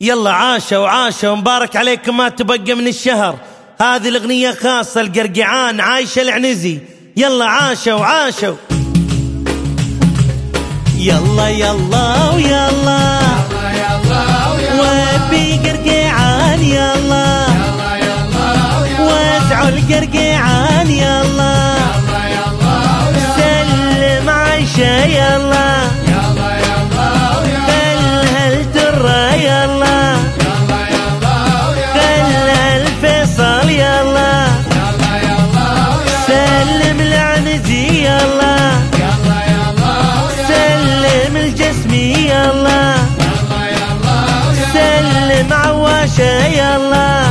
يلا عاشوا وعاشوا مبارك عليكم ما تبقى من الشهر. هذه الأغنية خاصة القرقعان عايشة العنزي. يلا عاشوا وعاشوا يلا يلا ويلا. وبي قرقعان يلا. وازعوا القرقعان يلا. سلم عيشة يلا. حبيبي يلا يلا يلا سلم عواشة يلا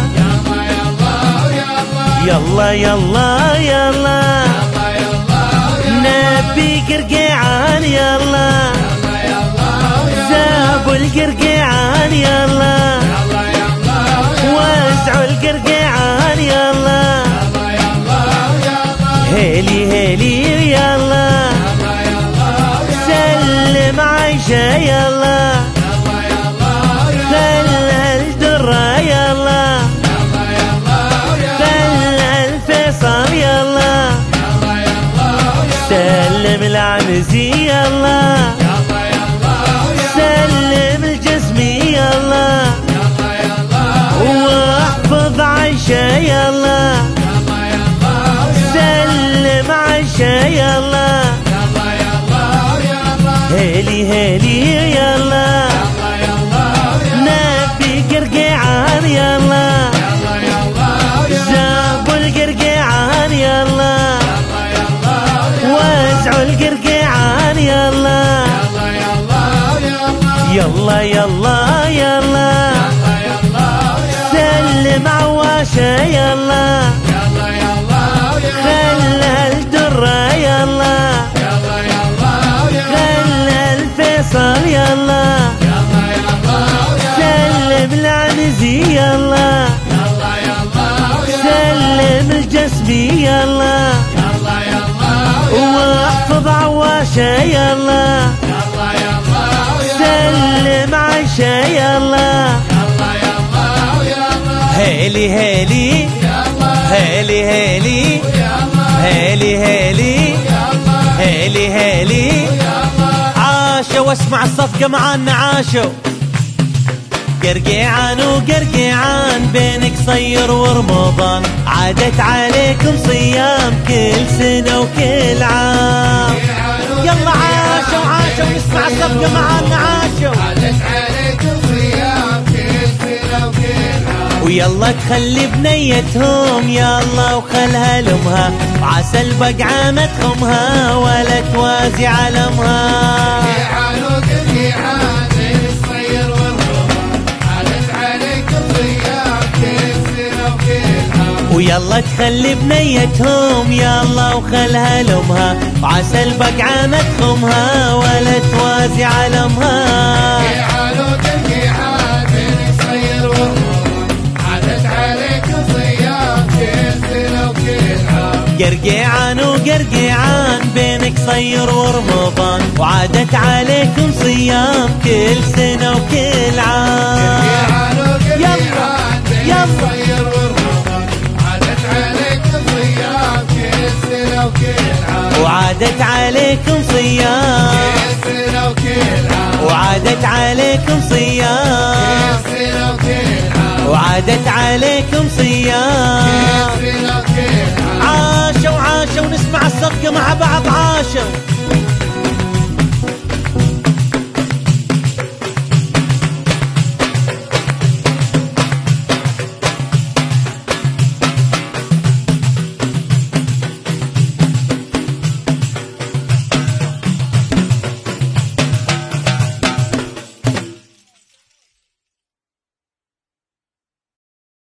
يلا يلا يلا يلا نبي قرقيعان يلا زابو القرقيعان يلا وسعوا القرقيعان يلا هيلي هيلي جاي يلا يلا يلا يلا يلا يلا يلا يلا يلا سلم يلا يلا يلا سلم الجسمي يلا واحفظ عيشة يلا يلا يلا سلم عيشة يلا هيلي هيلي يلا. نبي قرقعان يلا. زابوا القرقعان يلا. وزعوا القرقعان يلا. يلا يلا يلا. سلم عواشة الجسمي يلا. وأحفظ عواشة يلا. سلم عيشة يلا. هيلي هيلي. هيلي هيلي. هيلي هيلي. هيلي هيلي. عاشوا واسمع الصفقة معانا عاشوا. قرقيعان وقرقيعان بينك صير ورمضان. عادت عليكم صيام كل سنة وكل عام. يلا عاشوا عاشوا نسمع الصفقة معانا عاشوا. عادت عليكم صيام كل سنة وكل عام ويلا تخلي بنيتهم يلا وخلها لمها. وعسى البقعة ما تخمها ولا توازي علمها. جيعان وقريعان ويلا تخلي بنيتهم يلا وخلها لمها وعسى البقعة ما تخمها ولا توازي علمها قرقيعان وقرقيعان بينك صير ورمضان. وعادت عليكم صيام كل سنة وكل عام. وعادت عليكم صيام. وعادت عليكم صيام. وعادت عليكم صيام. عاشوا عاشوا نسمع الصدقة مع بعض عاشوا.